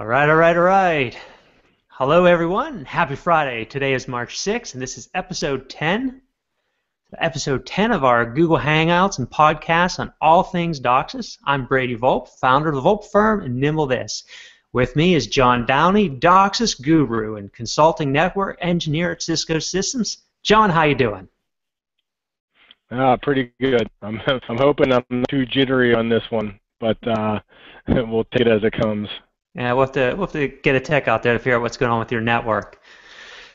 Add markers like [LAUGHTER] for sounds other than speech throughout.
All right, all right, all right. Hello, everyone. Happy Friday. Today is March 6th, and this is episode 10. Episode 10 of our Google Hangouts and podcasts on all things DOCSIS. I'm Brady Volpe, founder of the Volpe Firm and Nimble This. With me is John Downey, DOCSIS guru and consulting network engineer at Cisco Systems. John, how you doing? Ah, pretty good. I'm [LAUGHS] I'm hoping I'm not too jittery on this one, but uh, [LAUGHS] we'll take it as it comes. Yeah, we'll have to we'll have to get a tech out there to figure out what's going on with your network.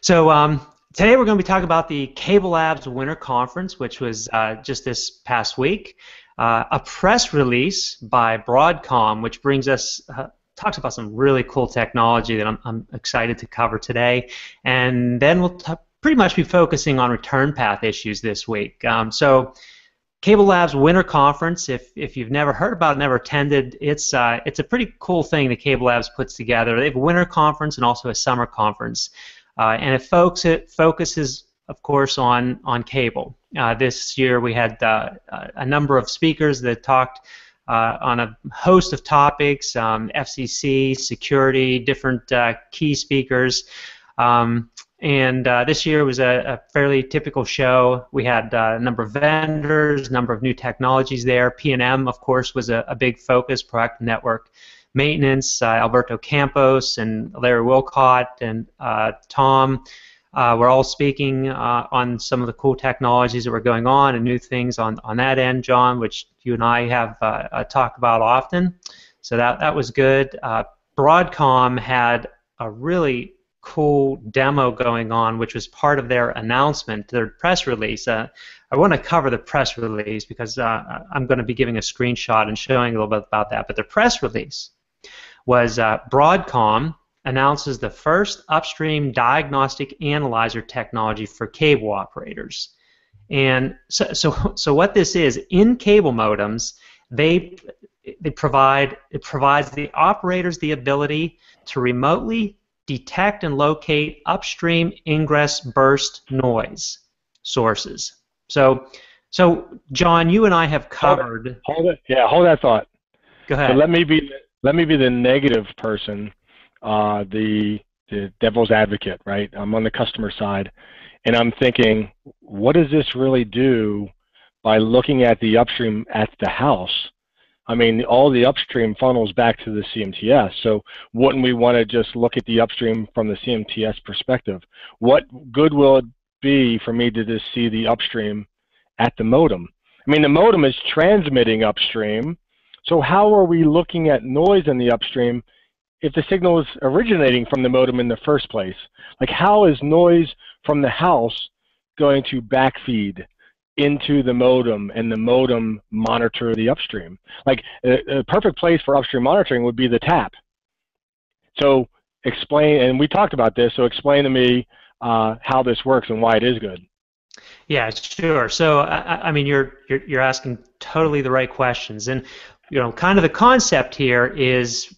So um, today we're going to be talking about the CableLabs Winter Conference, which was uh, just this past week. Uh, a press release by Broadcom, which brings us uh, talks about some really cool technology that I'm, I'm excited to cover today, and then we'll t- pretty much be focusing on return path issues this week. Um, so CableLabs Winter Conference. If if you've never heard about it, never attended, it's uh, it's a pretty cool thing that Cable Labs puts together. They have a winter conference and also a summer conference, uh, and it, folks, it focuses, of course, on on cable. Uh, this year we had uh, a number of speakers that talked. Uh, on a host of topics, um, FCC, security, different uh, key speakers. Um, and uh, this year was a, a, fairly typical show. We had uh, a number of vendors, a number of new technologies there. PNM, of course, was a, a big focus, proactive network maintenance. Uh, Alberto Campos and Larry Wolcott and uh, Tom uh, were all speaking uh, on some of the cool technologies that were going on and new things on, on that end, John, which you and I have talked about often. So that, that was good. Broadcom had a really cool demo going on, which was part of their announcement, their press release. Uh, I want to cover the press release because uh, I'm going to be giving a screenshot and showing a little bit about that. But the press release was uh, Broadcom announces the first upstream diagnostic analyzer technology for cable operators. And so, so, so what this is in cable modems, they they provide it provides the operators the ability to remotely detect and locate upstream ingress burst noise sources. So, so John, you and I have covered. Hold, hold it. Yeah, hold that thought. Go ahead. So let me be let me be the negative person, uh, the the devil's advocate, right? I'm on the customer side, and I'm thinking, what does this really do by looking at the upstream at the house? I mean, all the upstream funnels back to the CMTS. So wouldn't we want to just look at the upstream from the CMTS perspective? What good will it be for me to just see the upstream at the modem? I mean, the modem is transmitting upstream. So how are we looking at noise in the upstream if the signal is originating from the modem in the first place? Like how is noise from the house going to backfeed into the modem and the modem monitor the upstream. Like a, a, perfect place for upstream monitoring would be the tap. So explain, and we talked about this, so explain to me uh, how this works and why it is good. Yeah, sure. So I, I mean, you're, you're you're asking totally the right questions, and you know, kind of the concept here is,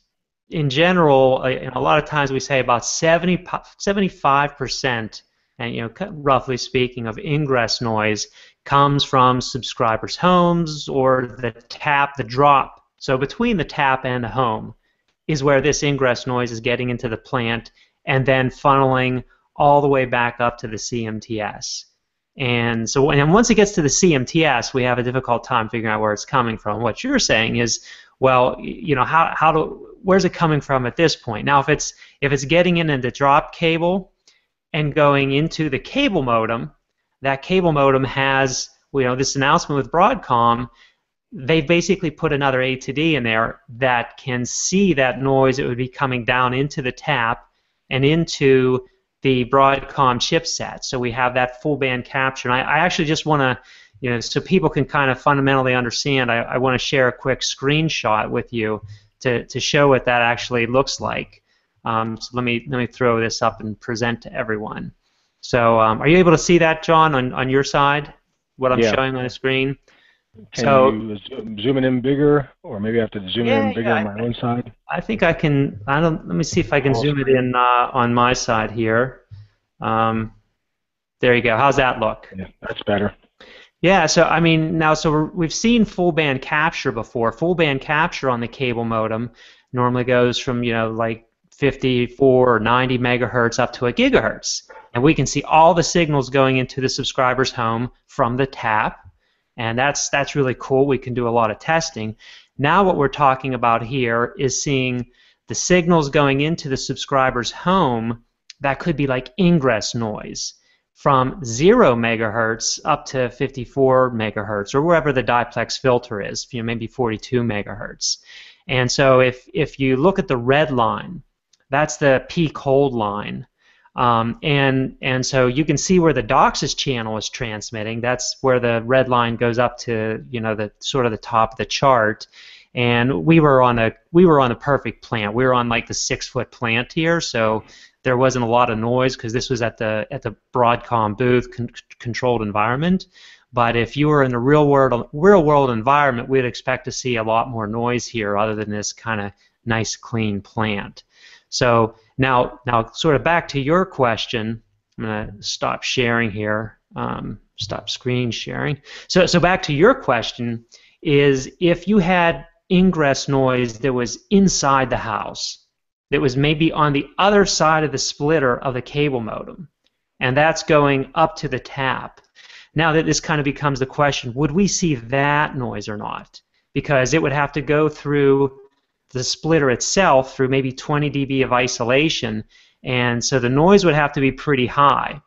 in general, a, a lot of times we say about 70 75 percent, and you know, roughly speaking, of ingress noise comes from subscribers' homes or the tap, the drop. So between the tap and the home is where this ingress noise is getting into the plant and then funneling all the way back up to the CMTS. And so and once it gets to the CMTS, we have a difficult time figuring out where it's coming from. What you're saying is, well, you know, how, how do where's it coming from at this point? Now, if it's if it's getting in the drop cable and going into the cable modem, that cable modem has you know this announcement with Broadcom. They've basically put another A to D in there that can see that noise that would be coming down into the tap and into the Broadcom chipset. So we have that full band capture. And I, I actually just want to, you know, so people can kind of fundamentally understand, I, I want to share a quick screenshot with you to, to show what that actually looks like. Um, so let me let me throw this up and present to everyone. So um, are you able to see that, John, on, on your side, what I'm yeah. showing on the screen? Can so, you zoom it in bigger, or maybe I have to zoom yeah, it in bigger yeah, on my I, own side? I think I can. I don't. Let me see if I can zoom it in uh, on my side here. Um, there you go. How's that look? Yeah, that's better. Yeah. So I mean, now so we've seen full band capture before. Full band capture on the cable modem normally goes from you know like 54 or 90 megahertz up to a gigahertz. And we can see all the signals going into the subscriber's home from the tap. And that's, that's really cool. We can do a lot of testing. Now what we're talking about here is seeing the signals going into the subscriber's home that could be like ingress noise from 0 megahertz up to 54 megahertz or wherever the diplex filter is, you know, maybe 42 megahertz. And so if, if you look at the red line, that's the peak hold line. Um, and and so you can see where the DOCSIS channel is transmitting. That's where the red line goes up to you know the sort of the top of the chart. And we were on a we were on a perfect plant. We were on like the six foot plant here, so there wasn't a lot of noise because this was at the at the Broadcom booth con- controlled environment. But if you were in a real world real world environment, we'd expect to see a lot more noise here, other than this kind of nice clean plant. So now, now, sort of back to your question. I'm going to stop sharing here. Um, stop screen sharing. So, so back to your question is if you had ingress noise that was inside the house, that was maybe on the other side of the splitter of the cable modem, and that's going up to the tap. Now that this kind of becomes the question, would we see that noise or not? Because it would have to go through the splitter itself through maybe 20 dB of isolation, and so the noise would have to be pretty high.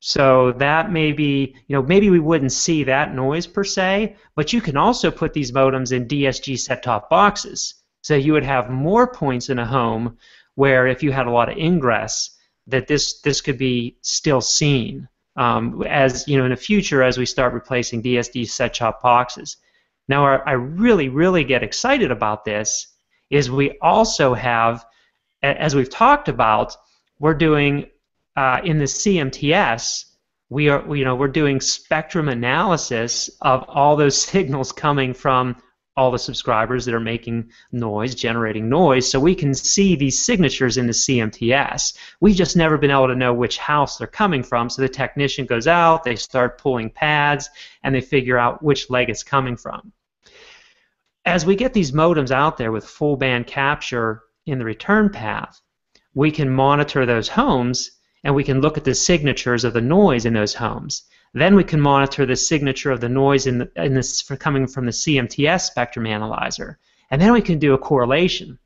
So that may be, you know, maybe we wouldn't see that noise per se, but you can also put these modems in DSG set-top boxes. So you would have more points in a home where if you had a lot of ingress, that this this could be still seen um, as you know in the future as we start replacing DSG set-top boxes. Now I really really get excited about this is we also have, as we've talked about, we're doing uh, in the CMTS, we are, you know, we're doing spectrum analysis of all those [LAUGHS] signals coming from all the subscribers that are making noise, generating noise, so we can see these signatures in the CMTS. We've just never been able to know which house they're coming from, so the technician goes out, they start pulling pads, and they figure out which leg it's coming from as we get these modems out there with full band capture in the return path, we can monitor those homes and we can look at the signatures of the noise in those homes. Then we can monitor the signature of the noise in, the, in this coming from the CMTS spectrum analyzer. And then we can do a correlation.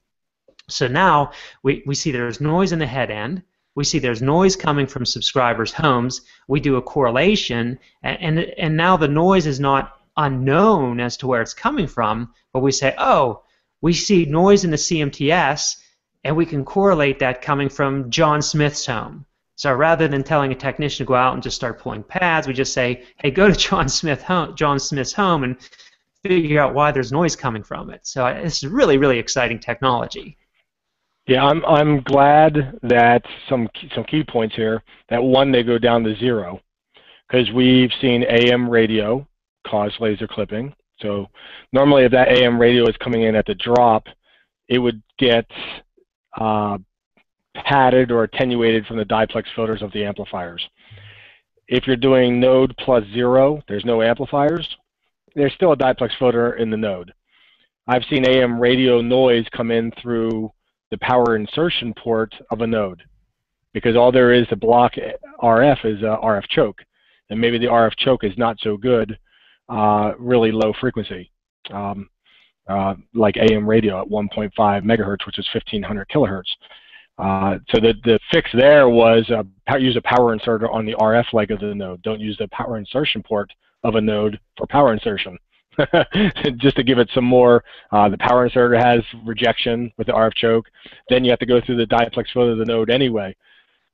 So now we, we see there's noise in the head end. We see there's noise coming from subscribers' homes. We do a correlation, and, and, and now the noise is not unknown as to where it's coming from, but we say, oh, we see noise in the CMTS, and we can correlate that coming from John Smith's home. So rather than telling a technician to go out and just start pulling pads, we just say, hey, go to [LAUGHS] John Smith home, John Smith's home and figure out why there's noise coming from it. So uh, this is really, really exciting technology. Yeah, I'm I'm glad that some some key points here. That one, they go down to zero, because we've seen AM radio cause laser clipping. So normally if that AM radio is coming in at the drop, it would get uh, padded or attenuated from the diplex filters of the amplifiers. If you're doing node plus zero, there's no amplifiers, there's still a diplex filter in the node. I've seen AM radio noise come in through the power insertion port of a node because all there is to block RF is a RF choke. And maybe the RF choke is not so good uh, really low frequency, um, uh, like AM radio at 1.5 megahertz, which is 1500 kilohertz. Uh, so the, the fix there was use a power inserter on the RF leg of the node. Don't use the power insertion port of a node for power insertion. [LAUGHS] Just to give it some more, uh, the power inserter has rejection with the RF choke. Then you have to go through the diplex filter of the node anyway.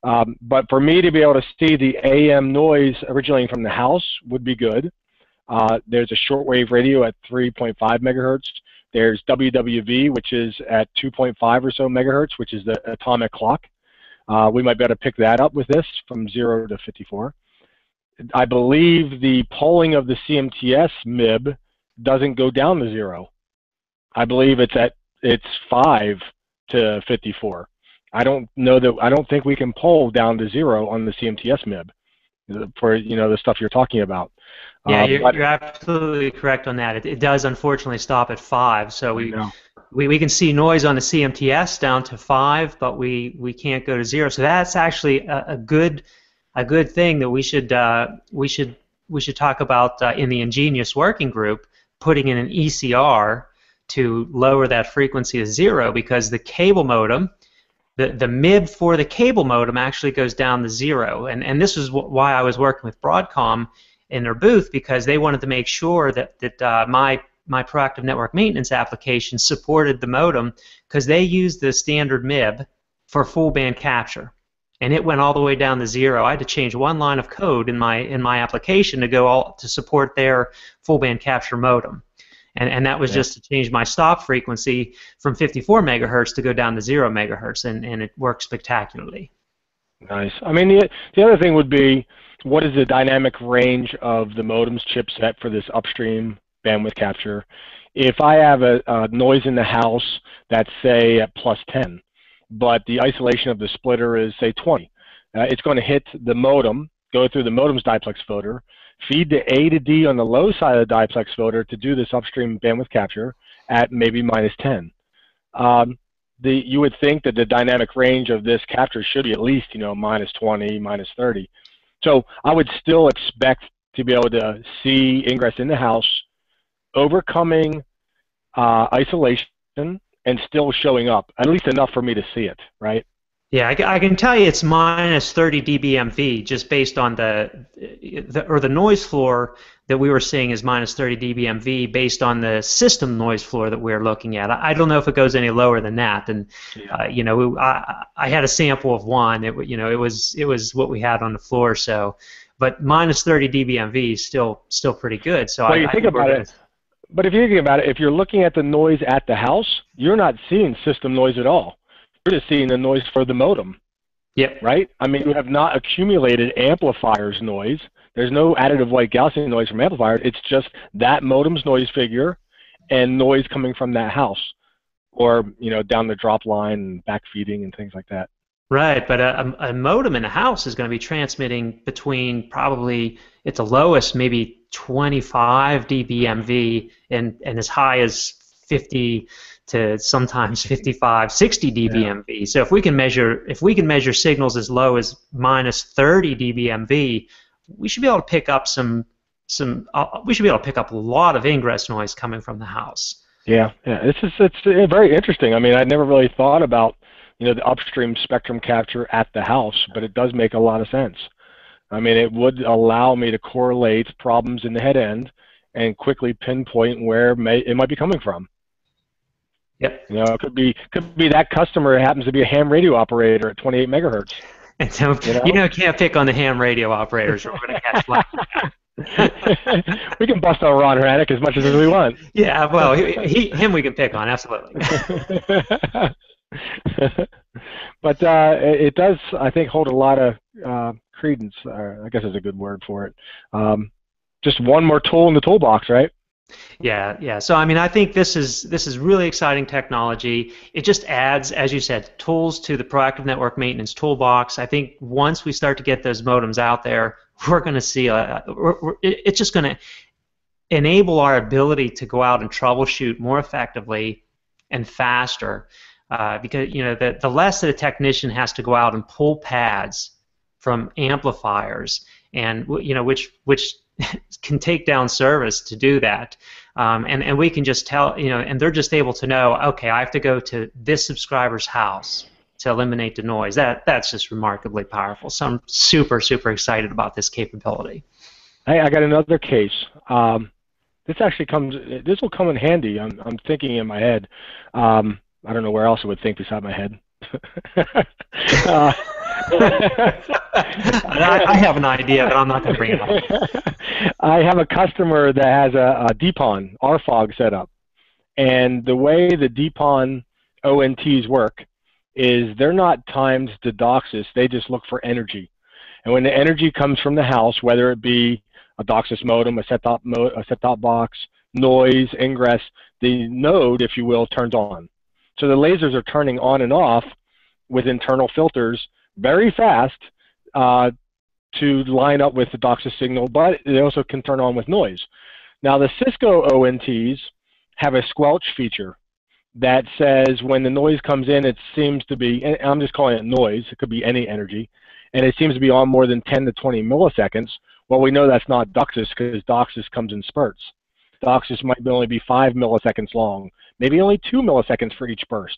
Um, but for me to be able to see the AM noise originating from the house would be good. Uh, there's a shortwave radio at 3.5 megahertz. There's WWV, which is at 2.5 or so megahertz, which is the atomic clock. Uh, we might be able to pick that up with this from 0 to 54. I believe the polling of the CMTS MIB doesn't go down to 0. I believe it's at it's 5 to 54. I don't know that I don't think we can poll down to 0 on the CMTS MIB for you know the stuff you're talking about. Yeah, um, you're, you're, absolutely correct on that. It, it, does unfortunately stop at five, so we We, we can see noise on the CMTS down to five, but we, we can't go to zero. So that's actually a, a good a good thing that we should uh, we should we should talk about uh, in the InGeNeOs working group, putting in an ECR to lower that frequency to zero because the cable modem, the, the MIB for the cable modem actually goes down to zero. And, and this is wh- why I was working with Broadcom in their booth because they wanted to make sure that, that uh, my my proactive network maintenance application supported the modem because they used the standard MIB for full band capture. And it went all the way down to zero. I had to change one line of code in my in my application to go all to support their full band capture modem. And, and that was yeah. just to change my stop frequency from 54 megahertz to go down to zero megahertz, and, and it worked spectacularly. Nice. I mean, the, the other thing would be what is the dynamic range of the modem's chipset for this upstream bandwidth capture. If I have a, a noise in the house that's say at plus 10, but the isolation of the splitter is say 20, uh, it's going to hit the modem, go through the modem's diplex voder, feed the A to D on the low side of the diplex filter to do this upstream bandwidth capture at maybe minus 10. Um, the, you would think that the dynamic range of this capture should be at least you know minus 20, minus 30. So I would still expect to be able to see ingress in the house overcoming uh, isolation and still showing up, at least enough for me to see it, right? Yeah, I, I, can tell you it's minus 30 dBmV just based on the, the, or the noise floor that we were seeing is minus 30 dBmV based on the system noise floor that we are looking at. I, I don't know if it goes any lower than that. And yeah. uh, you know, I, I had a sample of one. It you know it was it was what we had on the floor. So, but minus 30 dBmV is still still pretty good. So well, I, you think about it. But if you're thinking about it, if you're looking at the noise at the house, you're not seeing system noise at all. You're just seeing the noise for the modem. Yep. Right? I mean, you have not accumulated amplifiers noise. There's no additive white Gaussian noise from amplifiers. It's just that modem's noise figure and noise coming from that house or, you know, down the drop line and backfeeding and things like that. Right, but a, a modem in a house is going to be transmitting between probably at the lowest maybe 25 dBmV and, and as high as 50 to sometimes 55, 60 dBmV. Yeah. So if we can measure if we can measure signals as low as minus 30 dBmV, we should be able to pick up some some. Uh, we should be able to pick up a lot of ingress noise coming from the house. Yeah, yeah. It's just, it's very interesting. I mean, I never really thought about you know, the upstream spectrum capture at the house, but it does make a lot of sense. I mean, it would allow me to correlate problems in the head end and quickly pinpoint where may, it might be coming from. Yep. You know, it could be could be that customer happens to be a ham radio operator at 28 megahertz. [LAUGHS] And so, you know, you know can't pick on the ham radio operators. We're going to catch flack. [LAUGHS] we can bust on Ron Hranac as much as we want. [LAUGHS] Yeah, well, he, he, him we can pick on, absolutely. but uh, it, does, I think, hold a lot of uh, credence. Uh, I guess is a good word for it. Um, just one more tool in the toolbox, right? Yeah, yeah. So I mean, I think this is this is really exciting technology. It just adds, as you said, tools to the proactive network maintenance toolbox. I think once we start to get those modems out there, [LAUGHS] we're going to see a. We're, we're, it's just going to enable our ability to go out and troubleshoot more effectively and faster uh, because you know the, the less that a technician has to go out and pull pads from amplifiers and you know which which [LAUGHS] can take down service to do that. Um, and and we can just tell you know and they're just able to know okay I have to go to this subscriber's house to eliminate the noise. That that's just remarkably powerful. So I'm super super excited about this capability. Hey I got another case. Um, this actually comes this will come in handy. I'm, I'm thinking in my head. Um, I don't know where else I would think beside my head. [LAUGHS] uh, I, I, have an idea, but I'm not going to bring it up. [LAUGHS] I have a customer that has a, a DPON RFOG set up, and the way the DPON ONTs work is they're not timed to DOCSIS. They just look for energy, and when the energy comes from the house, whether it be a DOCSIS modem, a set-top mo- a set-top box, noise, ingress, the node, if you will, turns on. So the lasers are turning on and off with internal filters very fast uh, to line up with the DOCSIS signal, but they also can turn on with noise. Now the Cisco ONTs have a squelch feature that says when the noise comes in, it seems to be, I'm just calling it noise, it could be any energy, and it seems to be on more than 10 to 20 milliseconds. Well, we know that's not DOCSIS because DOCSIS comes in spurts. DOCSIS might only be 5 milliseconds long, maybe only 2 milliseconds for each burst.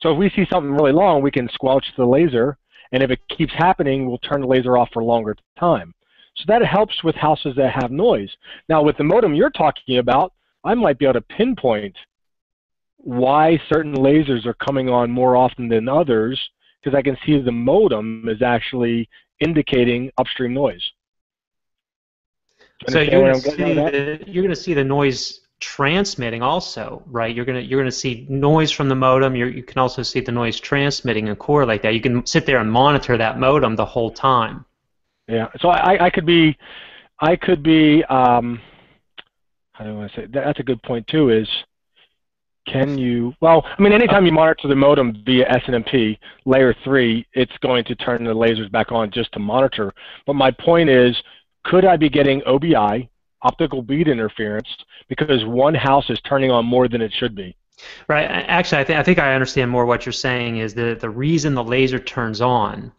So if we see something really long, we can squelch the laser, and if it keeps happening, we'll turn the laser off for a longer time. So that helps with houses that have noise. Now, with the modem you're talking about, I might be able to pinpoint why certain lasers are coming on more often than others because I can see the modem is actually indicating upstream noise. So you're going, you're going to see the noise transmitting also, right? You're going to you're going to see noise from the modem. You're, you can also see the noise transmitting and correlate that. You can sit there and monitor that modem the whole time. Yeah. So I, I could be, I could be. Um, how do I want to say? That's a good point too. Is can you? Well, I mean, anytime you monitor the modem via SNMP layer three, it's going to turn the lasers back on just to monitor. But my point is, could I be getting OBI, optical beat interference, because one house is turning on more than it should be? Right. Actually, I, th- I think I understand more what you're saying is that the reason the laser turns on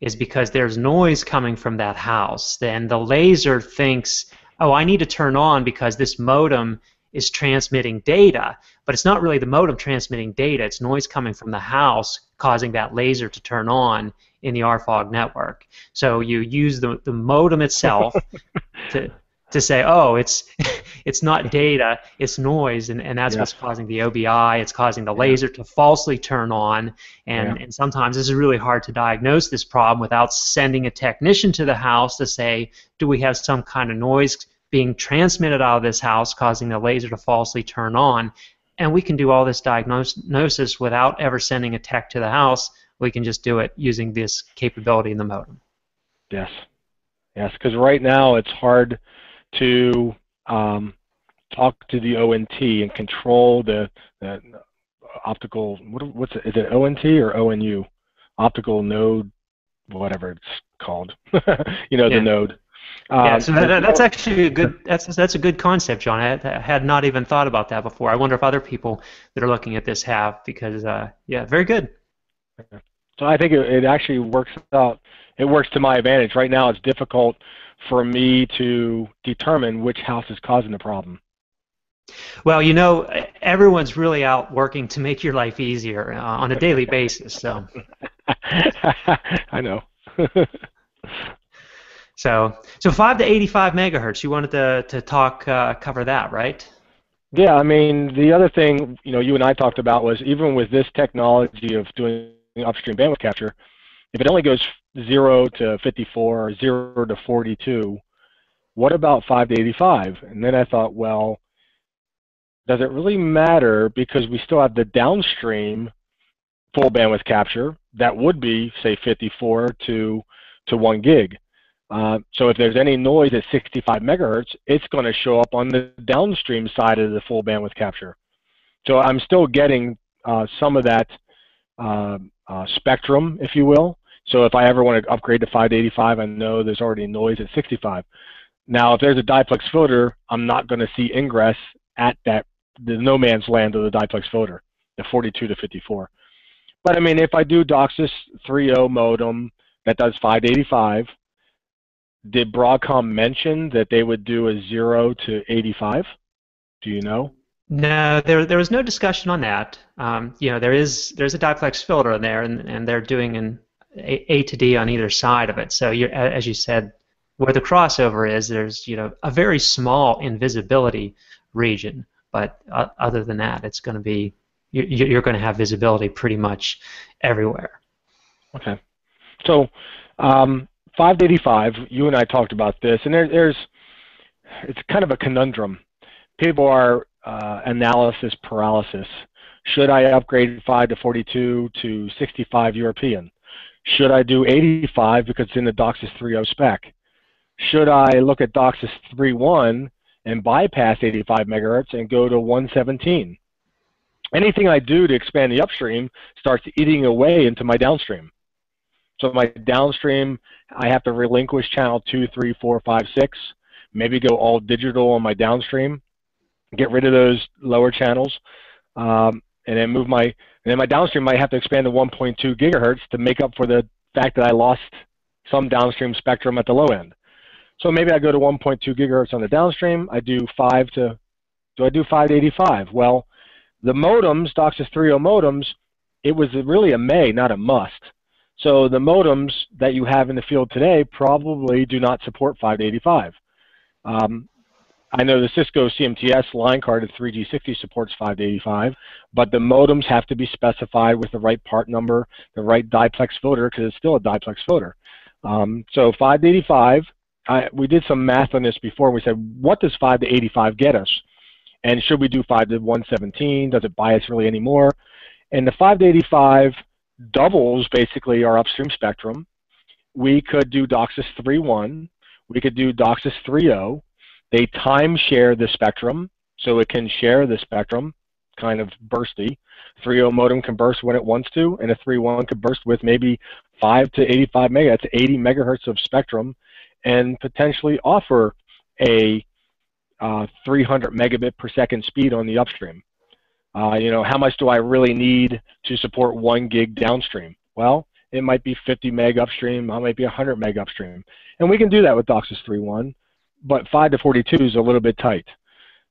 is because there's noise coming from that house. Then the laser thinks, oh, I need to turn on because this modem is transmitting data, but it's not really the modem transmitting data. It's noise coming from the house causing that laser to turn on in the RFOG network. So you use the, the modem itself [LAUGHS] to, to say, oh, it's [LAUGHS] it's not data, it's noise, and, and that's yeah. what's causing the OBI. It's causing the laser to falsely turn on, and, yeah. and sometimes this is really hard to diagnose this problem without sending a technician to the house to say, do we have some kind of noise being transmitted out of this house causing the laser to falsely turn on? And we can do all this diagnosis without ever sending a tech to the house. We can just do it using this capability in the modem. Yes. Yes, because right now it's hard to um, talk to the ONT and control the, the optical. What, what's it? Is it ONT or ONU? Optical node, whatever it's called. [LAUGHS] you know, yeah. the node. yeah, um, so that, that's actually a good that's that's a good concept, John. I, I, had not even thought about that before. I wonder if other people that are looking at this have, because uh, yeah, very good. So I think it, it actually works out. It works to my advantage. Right now, it's difficult for me to determine which house is causing the problem? Well, you know, everyone's really out working to make your life easier uh, on a daily basis. So. [LAUGHS] I know. [LAUGHS] so, so five to eighty-five megahertz. You wanted to to talk uh, cover that, right? Yeah, I mean, the other thing you know you and I talked about was even with this technology of doing upstream bandwidth capture, if it only goes 0 to 54 or 0 to 42, what about 5 to 85? And then I thought, well, does it really matter because we still have the downstream full bandwidth capture that would be, say, 54 to, to 1 gig. Uh, so if there's any noise at 65 megahertz, it's going to show up on the downstream side of the full bandwidth capture. So I'm still getting uh, some of that uh, uh spectrum, if you will, so if I ever want to upgrade to 585, I know there's already noise at 65. Now, if there's a diplex filter, I'm not going to see ingress at that the no man's land of the diplex filter, the 42 to 54. But I mean, if I do DOCSIS 3.0 modem that does 585, did Broadcom mention that they would do a 0 to 85? Do you know? No, there there was no discussion on that. Um, you know, there is there's a diplex filter in there, and, and they're doing an a, a to D on either side of it. So you as you said, where the crossover is, there's you know a very small invisibility region, but uh, other than that, it's going to be you, you're going to have visibility pretty much everywhere. Okay, so um, 585. You and I talked about this, and there, there's it's kind of a conundrum. People are uh, analysis paralysis. Should I upgrade 5 to 42 to 65 European? Should I do 85 because it's in the DOCSIS 3.0 spec? Should I look at DOCSIS 3.1 and bypass 85 megahertz and go to 117? Anything I do to expand the upstream starts eating away into my downstream. So my downstream, I have to relinquish channel 2, 3, 4, 5, 6, maybe go all digital on my downstream, get rid of those lower channels. Um, and then move my then my downstream might have to expand to 1.2 gigahertz to make up for the fact that I lost some downstream spectrum at the low end. So maybe I go to 1.2 gigahertz on the downstream. I do five to do I do 5 to 85? Well, the modems, DOCSIS 3.0 modems, it was really a may, not a must. So the modems that you have in the field today probably do not support 5 to 85. Um, I know the Cisco CMTS line card at 3G60 supports 5 to 85, but the modems have to be specified with the right part number, the right diplex filter, because it's still a diplex filter. Um, so 5 to 85, I, we did some math on this before. We said, what does 5 to 85 get us? And should we do 5 to 117? Does it bias really anymore? And the 5 to 85 doubles basically our upstream spectrum. We could do DOCSIS 3.1. We could do DOCSIS 3.0. They time share the spectrum, so it can share the spectrum, kind of bursty. 3.0 modem can burst when it wants to, and a 3.1 could burst with maybe 5 to 85 mega. That's 80 megahertz of spectrum, and potentially offer a uh, 300 megabit per second speed on the upstream. Uh, you know, how much do I really need to support one gig downstream? Well, it might be 50 meg upstream, it might be 100 meg upstream. And we can do that with DOCSIS 3.1, but 5 to 42 is a little bit tight.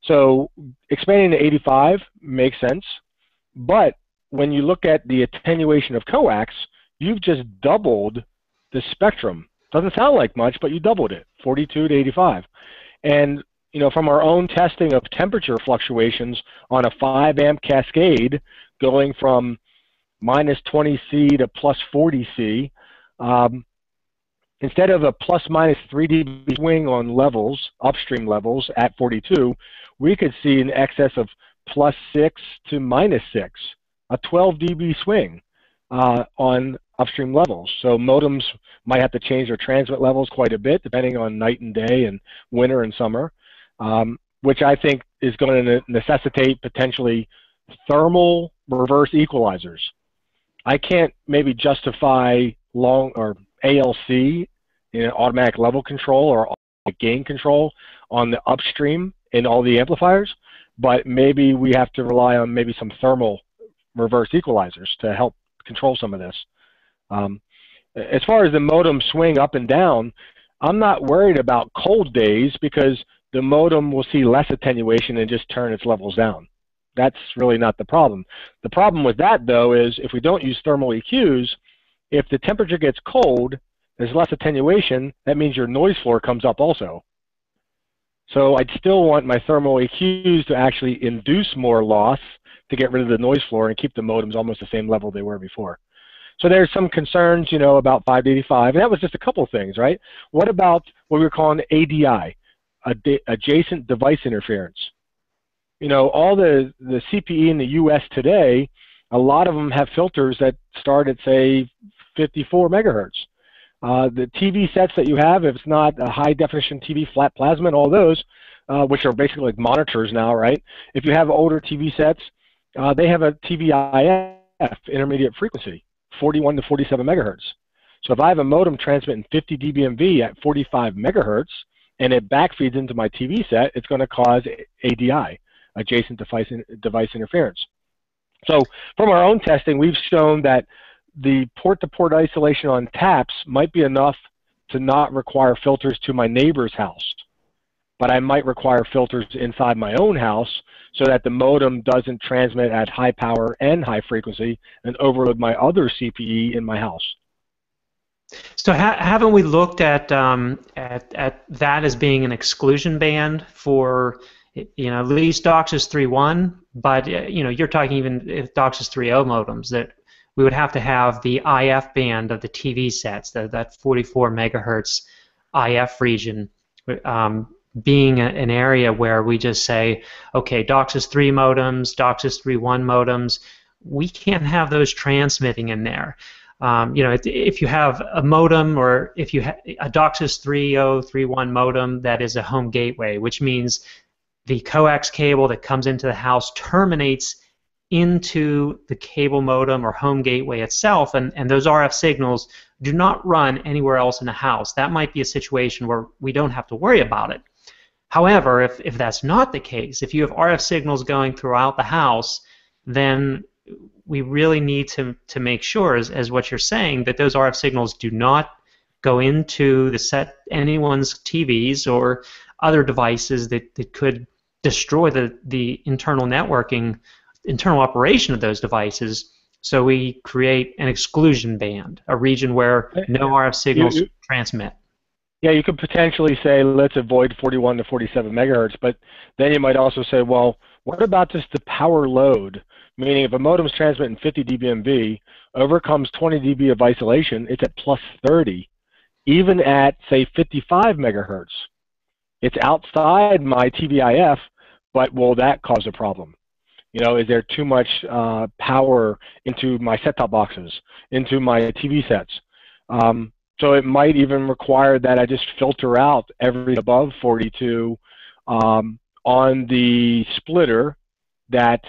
So expanding to 85 makes sense, but when you look at the attenuation of coax, you've just doubled the spectrum. Doesn't sound like much, but you doubled it, 42 to 85. And you know, from our own testing of temperature fluctuations on a 5 amp cascade going from minus 20 C to plus 40 C, um, instead of a plus minus 3 dB swing on levels, upstream levels at 42, we could see an excess of plus 6 to minus 6, a 12 dB swing uh, on upstream levels. So modems might have to change their transmit levels quite a bit depending on night and day and winter and summer um, which I think is going to necessitate potentially thermal reverse equalizers. I can't maybe justify long or ALC, you know, automatic level control or gain control on the upstream in all the amplifiers, but maybe we have to rely on maybe some thermal reverse equalizers to help control some of this. Um, as far as the modem swing up and down, I'm not worried about cold days because the modem will see less attenuation and just turn its levels down. That's really not the problem. The problem with that, though, is if we don't use thermal EQs, if the temperature gets cold, there's less attenuation, that means your noise floor comes up also. So I'd still want my thermal EQs to actually induce more loss to get rid of the noise floor and keep the modems almost the same level they were before. So there's some concerns, you know, about 585, and that was just a couple things, right? What about what we were calling ADI, adjacent device interference. You know, all the, the CPE in the US today, a lot of them have filters that start at, say, 54 megahertz. Uh, the TV sets that you have, if it's not a high definition TV, flat plasma, and all those, uh, which are basically like monitors now, right? If you have older TV sets, uh, they have a TVIF, intermediate frequency, 41 to 47 megahertz. So if I have a modem transmitting 50 dBmV at 45 megahertz, and it backfeeds into my TV set, it's going to cause ADI, adjacent device, device interference. So from our own testing, we've shown that the port-to-port -port isolation on taps might be enough to not require filters to my neighbor's house. But I might require filters inside my own house so that the modem doesn't transmit at high power and high frequency and overload my other CPE in my house. So ha haven't we looked at, um, at at that as being an exclusion band for you know at least DOCSIS 3.1, but you know you're talking even if DOCSIS 3.0 modems that we would have to have the IF band of the TV sets, the, that 44 megahertz IF region, um, being a, an area where we just say, okay, DOCSIS 3 modems, DOCSIS 3.1 modems, we can't have those transmitting in there. Um, you know, if, if, you have a modem or if you have a DOCSIS 3.0, modem that is a home gateway, which means the coax cable that comes into the house terminates into the cable modem or home gateway itself, and, and those RF signals do not run anywhere else in the house. That might be a situation where we don't have to worry about it. However, if, if that's not the case, if you have RF signals going throughout the house then we really need to, to make sure, as, as what you're saying, that those RF signals do not go into the set anyone's TVs or other devices that, that could destroy the, the internal networking, internal operation of those devices. So we create an exclusion band, a region where no RF signals you, you, transmit. Yeah, you could potentially say let's avoid 41 to 47 megahertz, but then you might also say, well, what about just the power load? Meaning, if a modem's transmitting 50 dBmV, overcomes 20 dB of isolation, it's at plus 30, even at say 55 megahertz. It's outside my TVIF, but will that cause a problem? You know, is there too much uh, power into my set-top boxes, into my TV sets? Um, so it might even require that I just filter out every above 42 um, on the splitter that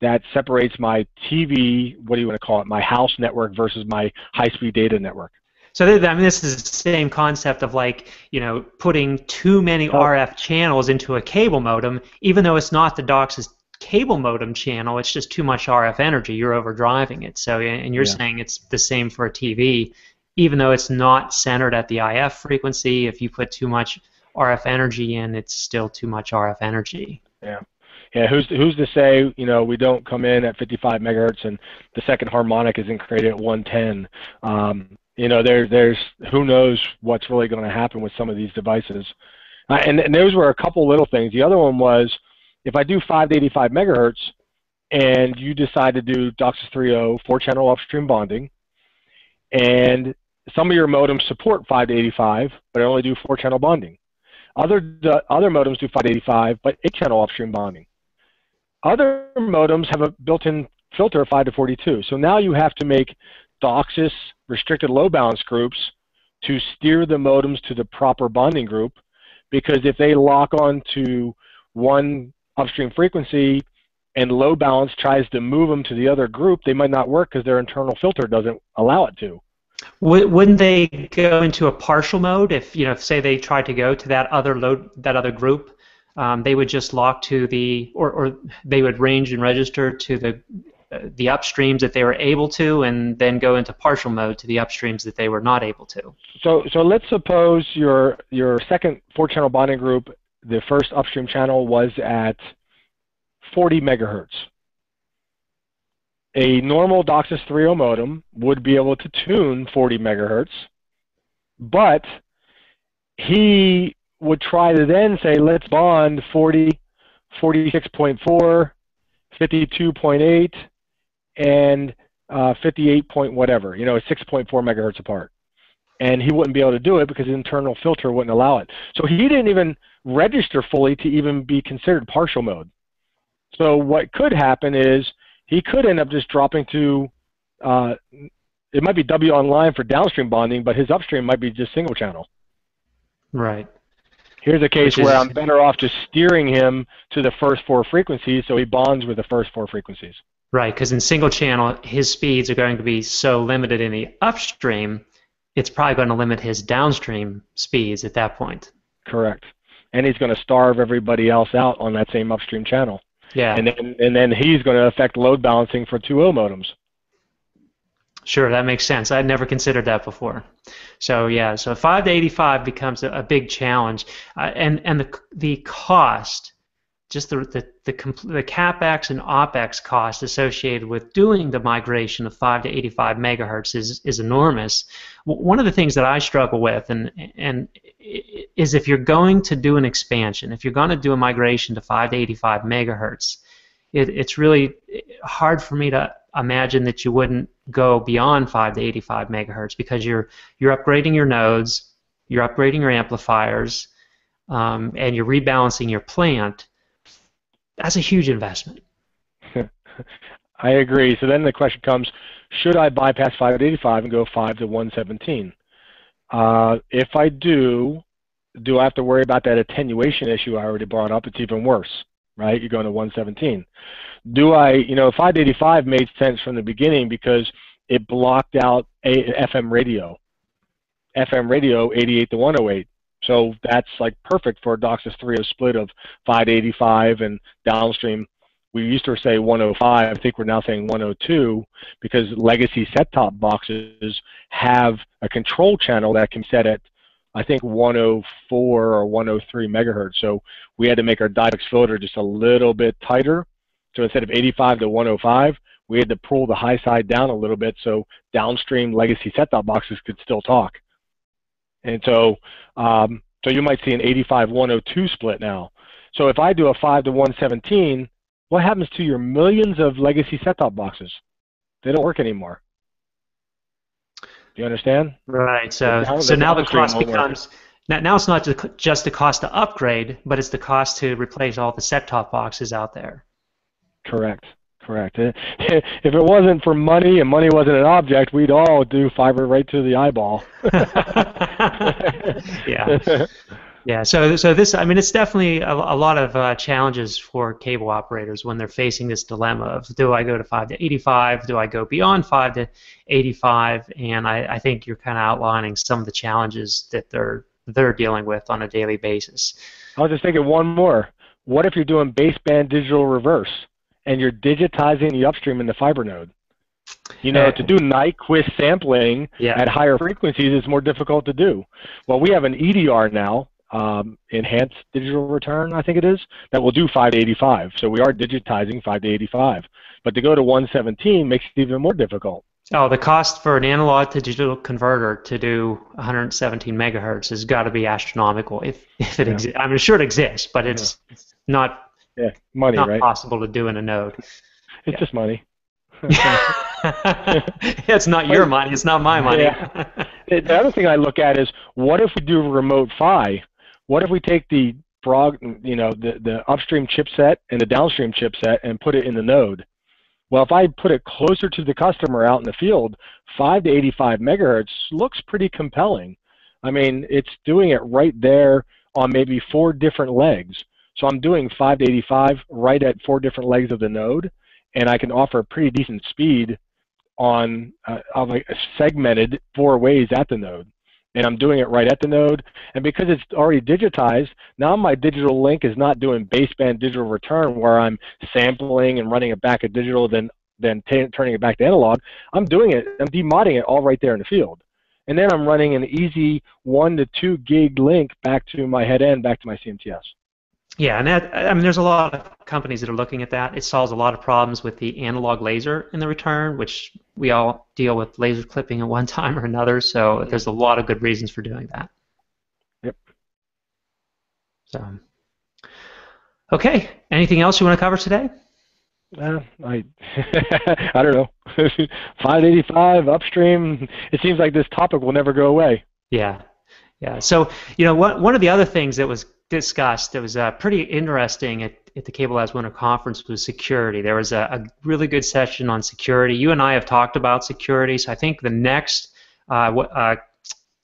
that separates my TV, what do you want to call it, my house network versus my high-speed data network. So I mean, this is the same concept of like you know putting too many oh. RF channels into a cable modem, even though it's not the DOCSIS cable modem channel, it's just too much RF energy. You're overdriving it. So and you're yeah. saying it's the same for a TV even though it's not centered at the IF frequency, if you put too much RF energy in, it's still too much RF energy. Yeah. Yeah, who's who's to say you know we don't come in at 55 megahertz and the second harmonic isn't created at 110? Um, you know, there there's who knows what's really going to happen with some of these devices. Uh, and, and those were a couple little things. The other one was if I do 5 to 85 megahertz and you decide to do DOCSIS 3.0 four-channel upstream bonding, and some of your modems support 5 to 85, but only do four-channel bonding. Other other modems do 5 to 85, but eight-channel upstream bonding. Other modems have a built-in filter of 5 to 42. So now you have to make DOCSIS restricted load balance groups to steer the modems to the proper bonding group, because if they lock on to one upstream frequency and load balance tries to move them to the other group, they might not work because their internal filter doesn't allow it to. Wouldn't they go into a partial mode if you know, if say they tried to go to that other load, that other group? Um, they would just lock to the, or, or they would range and register to the uh, the upstreams that they were able to, and then go into partial mode to the upstreams that they were not able to. So, so let's suppose your your second four-channel bonding group, the first upstream channel was at 40 megahertz a normal DOCSIS 3.0 modem would be able to tune 40 megahertz, but he would try to then say, let's bond 40, 46.4, 52.8, and uh, 58 point whatever, you know, 6.4 megahertz apart. And he wouldn't be able to do it because the internal filter wouldn't allow it. So he didn't even register fully to even be considered partial mode. So what could happen is he could end up just dropping to uh, it might be W online for downstream bonding, but his upstream might be just single channel. Right. Here's a case where I'm better off just steering him to the first four frequencies so he bonds with the first four frequencies. Right, because in single channel, his speeds are going to be so limited in the upstream, it's probably going to limit his downstream speeds at that point. Correct. And he's going to starve everybody else out on that same upstream channel. Yeah. And then and then he's going to affect load balancing for 2.0 modems. Sure, that makes sense. I'd never considered that before. So yeah, so 5 to 85 becomes a, a big challenge, uh, and and the the cost, just the the the, the capex and opex cost associated with doing the migration of 5 to 85 megahertz is is enormous. One of the things that I struggle with, and and is if you're going to do an expansion, if you're going to do a migration to 5 to 85 megahertz, it, it's really hard for me to imagine that you wouldn't go beyond 5 to 85 megahertz because you're you're upgrading your nodes, you're upgrading your amplifiers, um, and you're rebalancing your plant. That's a huge investment. [LAUGHS] I agree. So then the question comes: Should I bypass 585 and go 5 to 117? Uh, if I do, do I have to worry about that attenuation issue I already brought up? It's even worse, right? You're going to 117. Do I, you know, 585 made sense from the beginning because it blocked out a, FM radio, FM radio 88 to 108. So that's like perfect for a DOCSIS 3.0 split of 585 and downstream we used to say 105. I think we're now saying 102 because legacy set-top boxes have a control channel that can set at I think 104 or 103 megahertz. So we had to make our dielectric filter just a little bit tighter. So instead of 85 to 105, we had to pull the high side down a little bit so downstream legacy set-top boxes could still talk. And so, um, so you might see an 85-102 split now. So if I do a 5 to 117, what happens to your millions of legacy set-top boxes? They don't work anymore. Do you understand? Right. So, now so now the cost becomes now, now it's not just the cost to upgrade, but it's the cost to replace all the set-top boxes out there. Correct. Correct. [LAUGHS] If it wasn't for money and money wasn't an object, we'd all do fiber right to the eyeball. [LAUGHS] [LAUGHS] yeah. Yeah, so so this, I mean, it's definitely a, a lot of uh, challenges for cable operators when they're facing this dilemma of do I go to 5 to 85, do I go beyond 5 to 85, and I, I think you're kind of outlining some of the challenges that they're they're dealing with on a daily basis. I was just thinking one more. What if you're doing baseband digital reverse and you're digitizing the upstream in the fiber node? You know, to do Nyquist sampling yeah. at higher frequencies is more difficult to do. Well, we have an EDR now um, enhanced digital return, I think it is, that will do 5 to 85. So we are digitizing 5 to 85. But to go to 117 makes it even more difficult. Oh, the cost for an analog to digital converter to do 117 megahertz has got to be astronomical. If if it yeah. exists, I'm sure it exists, but it's, yeah. it's not yeah money not right? possible to do in a node. It's yeah. just money. [LAUGHS] it's not your money. It's not my money. Yeah. the other thing I look at is what if we do remote PHY what if we take the frog, you know, the, the upstream chipset and the downstream chipset and put it in the node? Well, if I put it closer to the customer out in the field, 5 to 85 megahertz looks pretty compelling. I mean, it's doing it right there on maybe four different legs. So I'm doing 5 to 85 right at four different legs of the node, and I can offer a pretty decent speed on uh, segmented four ways at the node and I'm doing it right at the node. And because it's already digitized, now my digital link is not doing baseband digital return where I'm sampling and running it back at digital, then then turning it back to analog. I'm doing it, I'm demodding it all right there in the field. And then I'm running an easy one to two gig link back to my head end, back to my CMTS. Yeah, and that, I mean, there's a lot of companies that are looking at that. It solves a lot of problems with the analog laser in the return, which we all deal with laser clipping at one [LAUGHS] time or another. So there's a lot of good reasons for doing that. Yep. So, okay. Anything else you want to cover today? Uh, I [LAUGHS] I don't know. [LAUGHS] 585 upstream. It seems like this topic will never go away. Yeah, yeah. So you know, one one of the other things that was discussed that was uh, pretty interesting at, at the Cable Labs Winter Conference was security. There was a, a, really good session on security. You and I have talked about security, so I think the next uh, uh,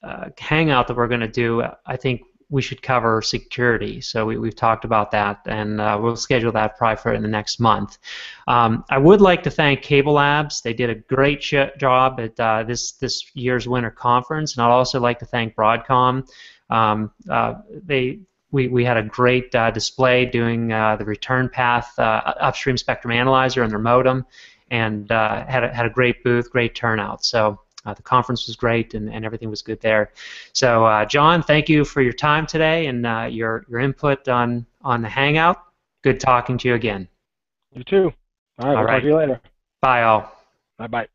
uh, hangout that we're going to do, I think we should cover security. So we, have talked about that, and uh, we'll schedule that probably for in the next month. Um, I would like to thank Cable Labs. They did a great job at uh, this this year's Winter Conference, and I'd also like to thank Broadcom. Um, uh, they we, we had a great uh, display doing uh, the return path uh, upstream spectrum analyzer and their modem, and had, a, had a great booth, great turnout. So uh, the conference was great, and, and everything was good there. So uh, John, thank you for your time today and your your input on on the Hangout. Good talking to you again. You too. All right. All we'll right. Talk to you later. Bye all. Bye bye.